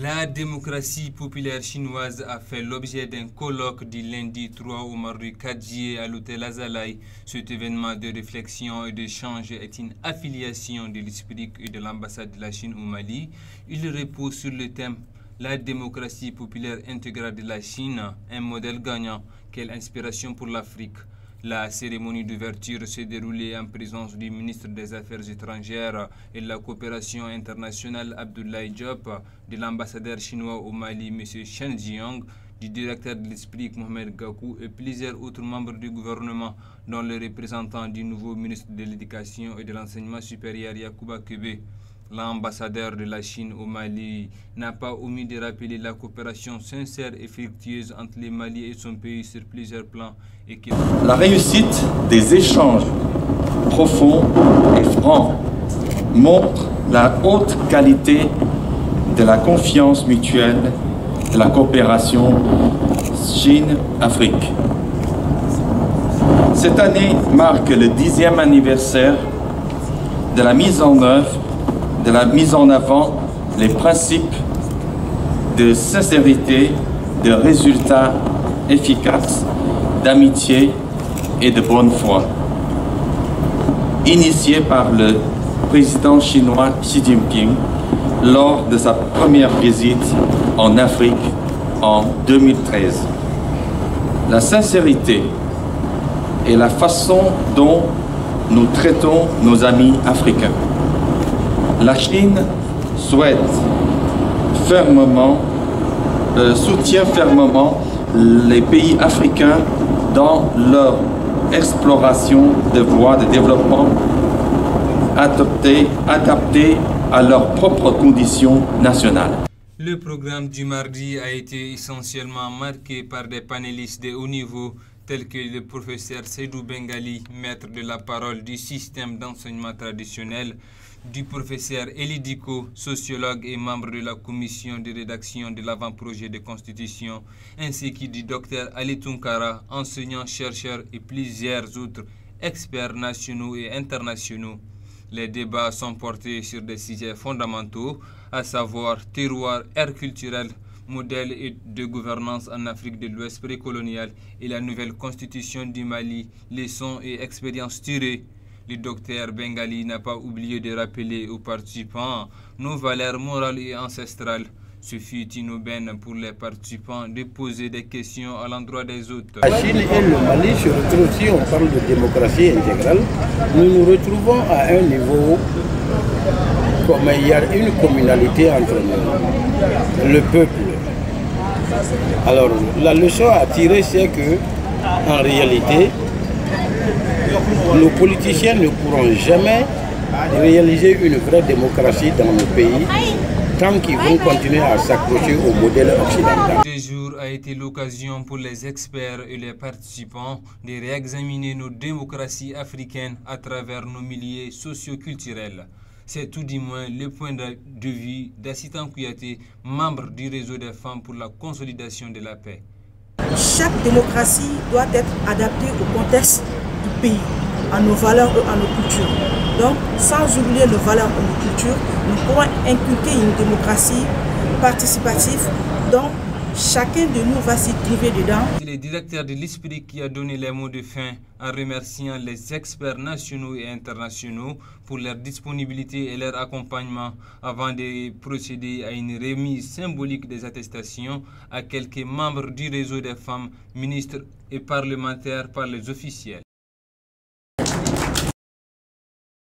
La démocratie populaire chinoise a fait l'objet d'un colloque du lundi 3 au mardi 4 juillet à l'hôtel Azalai. Cet événement de réflexion et d'échange est une affiliation de l'esprit et de l'ambassade de la Chine au Mali. Il repose sur le thème La démocratie populaire intégrale de la Chine, un modèle gagnant. Quelle inspiration pour l'Afrique la cérémonie d'ouverture s'est déroulée en présence du ministre des Affaires étrangères et de la coopération internationale Abdoulaye Diop, de l'ambassadeur chinois au Mali M. Shen Jiang, du directeur de l'Esprit Mohamed Gakou et plusieurs autres membres du gouvernement, dont le représentant du nouveau ministre de l'Éducation et de l'Enseignement supérieur Yacouba Kebe. L'ambassadeur de la Chine au Mali n'a pas omis de rappeler la coopération sincère et fructueuse entre le Mali et son pays sur plusieurs plans. Et La réussite des échanges profonds et francs montre la haute qualité de la confiance mutuelle de la coopération Chine-Afrique. Cette année marque le dixième anniversaire de la mise en œuvre de la mise en avant les principes de sincérité, de résultats efficaces, d'amitié et de bonne foi. Initié par le président chinois Xi Jinping lors de sa première visite en Afrique en 2013. La sincérité et la façon dont nous traitons nos amis africains la Chine souhaite fermement, euh, soutient fermement les pays africains dans leur exploration de voies de développement adaptées, adaptées à leurs propres conditions nationales. Le programme du mardi a été essentiellement marqué par des panélistes de haut niveau tels que le professeur Seydou Bengali, maître de la parole du système d'enseignement traditionnel, du professeur Elidiko, sociologue et membre de la commission de rédaction de l'avant-projet de constitution, ainsi que du docteur Ali Tunkara, enseignant-chercheur et plusieurs autres experts nationaux et internationaux. Les débats sont portés sur des sujets fondamentaux, à savoir terroir, air culturel, modèle de gouvernance en Afrique de l'Ouest précoloniale et la nouvelle constitution du Mali, leçons et expériences tirées. Le docteur Bengali n'a pas oublié de rappeler aux participants nos valeurs morales et ancestrales. Ce fut une aubaine pour les participants de poser des questions à l'endroit des autres. La et le Mali se retrouvent, si on parle de démocratie intégrale, nous nous retrouvons à un niveau comme il y a une communalité entre nous, le peuple. Alors, la leçon à tirer, c'est que, en réalité, nos politiciens ne pourront jamais réaliser une vraie démocratie dans nos pays tant qu'ils vont continuer à s'accrocher au modèle occidental. Ce jour a été l'occasion pour les experts et les participants de réexaminer nos démocraties africaines à travers nos milieux socio-culturels. C'est tout du moins le point de vue d'Assitan Kouyaté, membre du réseau des femmes pour la consolidation de la paix. Chaque démocratie doit être adaptée au contexte du pays à nos valeurs et à nos cultures. Donc, sans oublier nos valeurs et nos cultures, nous pourrons inculquer une démocratie participative chacun de nous va s'y trouver dedans. C'est le directeur de l'Esprit qui a donné les mots de fin en remerciant les experts nationaux et internationaux pour leur disponibilité et leur accompagnement avant de procéder à une remise symbolique des attestations à quelques membres du réseau des femmes, ministres et parlementaires par les officiels.